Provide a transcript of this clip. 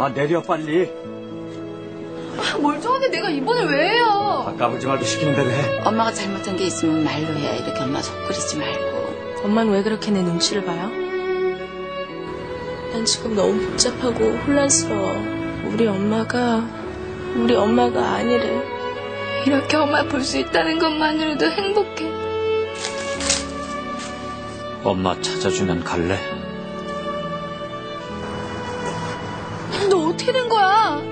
아 내려 빨리. 멀쩡한데 내가 입원을 왜 해요? 아 까불지 말고 시키는 대로 해. 엄마가 잘못한 게 있으면 말로 해야 이렇게 엄마 속 끓이지 말고. 엄마는 왜 그렇게 내 눈치를 봐요? 난 지금 너무 복잡하고 혼란스러워. 우리 엄마가 우리 엄마가 아니래. 이렇게 엄마 볼 수 있다는 것만으로도 행복해. 엄마 찾아주면 갈래? 너 어떻게 된 거야?